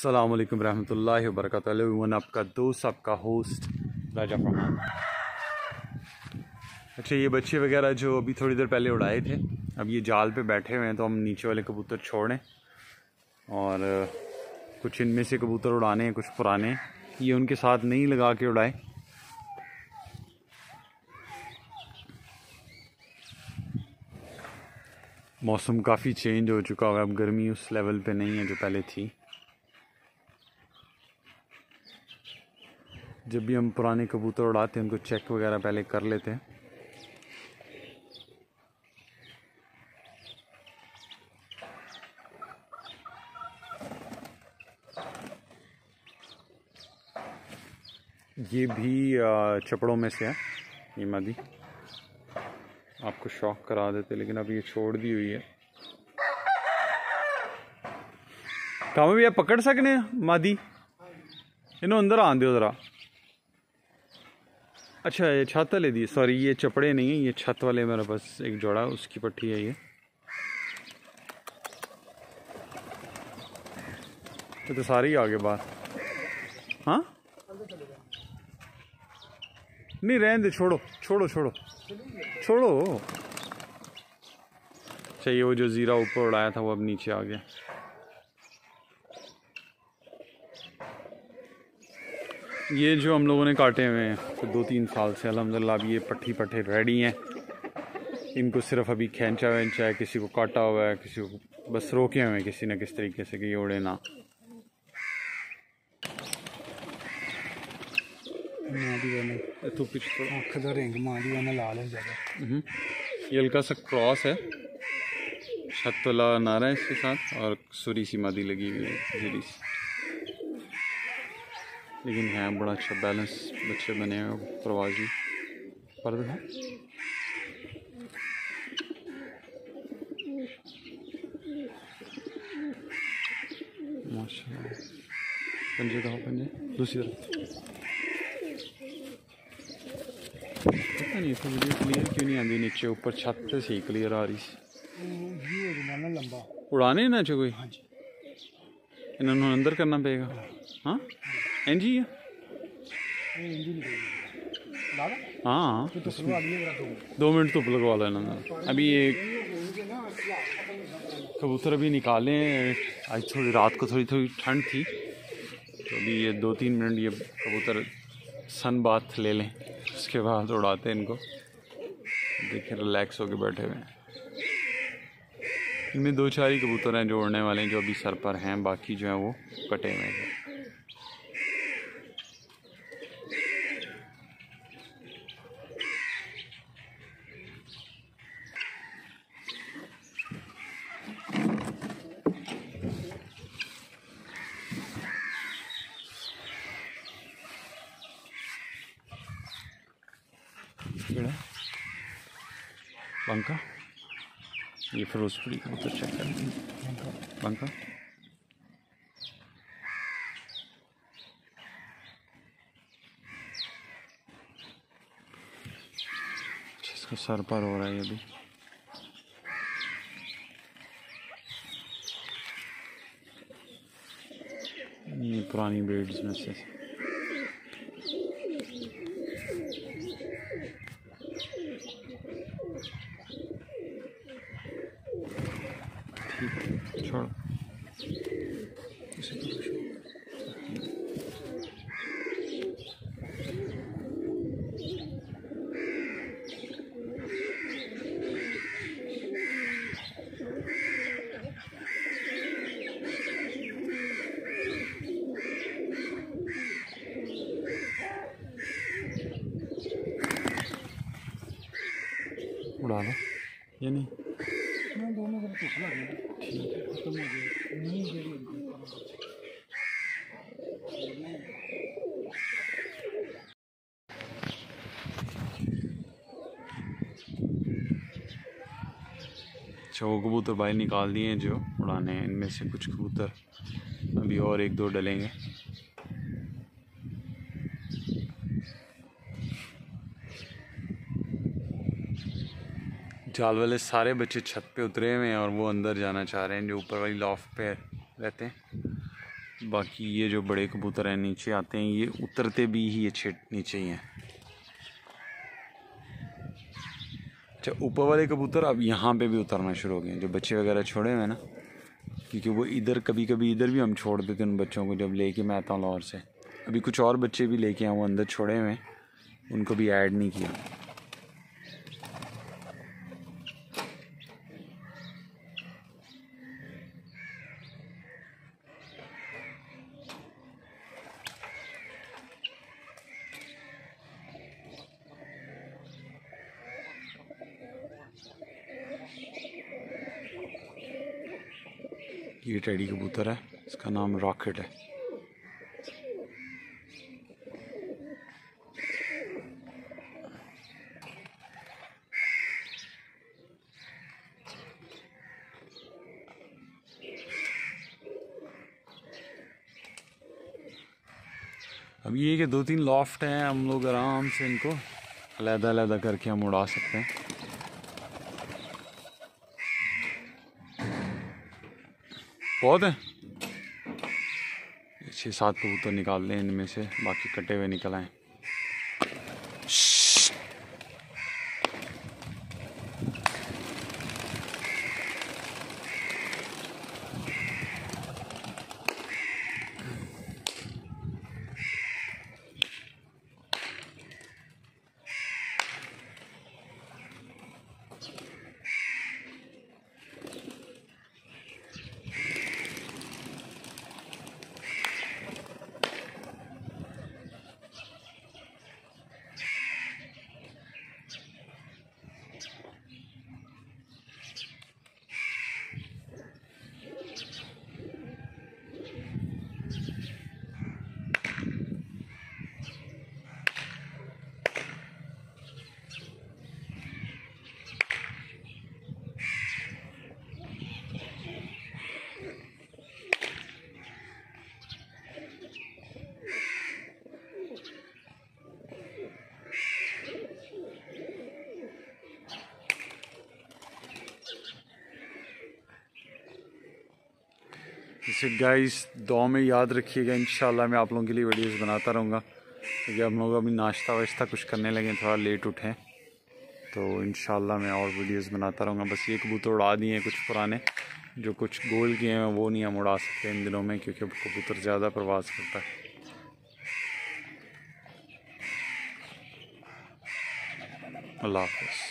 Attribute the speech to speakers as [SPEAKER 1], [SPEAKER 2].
[SPEAKER 1] अस्सलाम वालेकुम रहमतुल्लाहि व बरकातुहू वन आपका दोस्त, आपका होस्ट राजा फरमान अच्छा ये बच्चे वगैरह जो अभी थोड़ी देर पहले उड़ाए थे, अब ये जाल पे बैठे हुए हैं तो हम नीचे वाले कबूतर छोड़ें और, कुछ इनमें से कबूतर उड़ाने हैं, कुछ पुराने ये उनके साथ नहीं लगा के उड़ाए। मौसम काफ़ी चेंज हो चुका है अब गर्मी उस लेवल पे नहीं है जो पहले थी। जब भी हम पुराने कबूतर उड़ाते हैं, उनको चेक वगैरह पहले कर लेते हैं। ये भी चपड़ों में से है ये मादी आपको शौक करा देते, लेकिन अब ये छोड़ दी हुई है। काम भी आप पकड़ सकने मादी? इन्हों अंदर आन दो ज़रा। अच्छा ये छत वाले दी सॉरी ये चपड़े नहीं है, ये छत वाले मेरे पास एक जोड़ा, उसकी पट्टी है ये। तो सारे ही आगे बाहर हाँ? नहीं, रहने दे, छोड़ो छोड़ो छोड़ो। छोड़ो। चाहिए वो जो ज़ीरा ऊपर उड़ाया था, वो अब नीचे आ गया। ये जो हम लोगों ने काटे हुए हैं तो दो तीन साल से अलहमदिल्ला अभी ये पट्टी पट्टे रेडी हैं। इनको सिर्फ़ अभी खींचा वेंचा है, किसी को काटा हुआ है, किसी को बस रोके हुए हैं किसी न किस तरीके से कि ये उड़े ना। तो
[SPEAKER 2] तो।
[SPEAKER 1] ये हल्का सा क्रॉस है। छत वाला नारा है इसके साथ और सुरी सी मादी लगी हुई है लेकिन है बड़ा अच्छा बैलेंस बच्चे बने हुए प्रवाजी पर है। माशा पंजे कहो पंजे दूसरी तरफ़। पता नहीं इसमें वीडियो क्लियर क्यों नहीं आती नीचे? ऊपर छत से सही क्लियर आ रही उड़ाने ना चाहिए कोई? इन्होंने अंदर करना पड़ेगा। हाँ? जी है। हाँ दो मिनट धुप लगवा लेना अभी ये कबूतर अभी निकाले आज थोड़ी रात को थोड़ी थोड़ी ठंड थी। तो अभी ये दो तीन मिनट ये कबूतर सन बाथ ले लें। उसके बाद उड़ाते हैं इनको। देखिए रिलैक्स होके बैठे हुए हैं। इनमें दो चार ही कबूतर हैं जो उड़ने वाले हैं, जो अभी सर पर हैं, बाकी जो हैं वो कटे हुए हैं। बंका ये फिरोजपुरी का तो चेक कर बंका इसका सर पर हो रहा है अभी ये पुरानी ब्रीड्स में से। छोड़ उड़ा लो ये नहीं अच्छा वो कबूतर भाई निकाल दिए जो उड़ाने इनमें से कुछ कबूतर अभी और एक दो डलेंगे। जाल वाले सारे बच्चे छत पे उतरे हुए हैं और वो अंदर जाना चाह रहे हैं, जो ऊपर वाली लॉफ पे रहते हैं। बाकी ये जो बड़े कबूतर हैं, नीचे आते हैं, ये उतरते भी ही अच्छे नीचे ही हैं। अच्छा ऊपर वाले कबूतर अब यहाँ पे भी उतरना शुरू हो गए जो बच्चे वगैरह छोड़े हुए हैं ना, क्योंकि वो इधर कभी कभी इधर भी हम छोड़ देते उन बच्चों को जब लेके मैं आता हूँ लाहौर से। अभी कुछ और बच्चे भी लेके वो अंदर छोड़े हुए हैं, उनको भी ऐड नहीं किया। ये टेडी कबूतर है, इसका नाम रॉकेट है। अब ये कि दो तीन लॉफ्ट हैं, हम लोग आराम से इनको अलहदा अलहदा करके हम उड़ा सकते हैं। बहुत हैं। छः सात कबूतर निकाल लें इनमें से बाकी कटे हुए निकल आए। इसे गाइस दो में याद रखिएगा इन मैं आप लोगों के लिए वीडियोस बनाता रहूँगा। क्योंकि हम लोग अभी नाश्ता वाश्ता कुछ करने लगे थोड़ा लेट उठें तो इन मैं और वीडियोस बनाता रहूँगा। बस ये कबूतर उड़ा दिए हैं कुछ पुराने, जो कुछ गोल किए हैं, वो नहीं हम उड़ा सकते इन दिनों में, क्योंकि कबूतर ज़्यादा प्रवास करता है। अल्लाह हाफ़